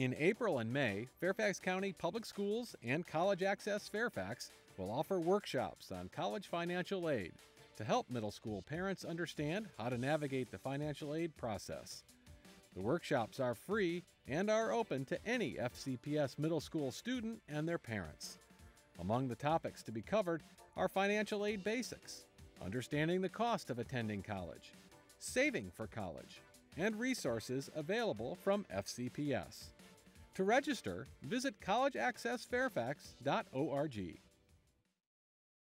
In April and May, Fairfax County Public Schools and College Access Fairfax will offer workshops on college financial aid to help middle school parents understand how to navigate the financial aid process. The workshops are free and are open to any FCPS middle school student and their parents. Among the topics to be covered are financial aid basics, understanding the cost of attending college, saving for college, and resources available from FCPS. To register, visit collegeaccessfairfax.org.